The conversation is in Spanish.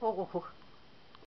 Oh.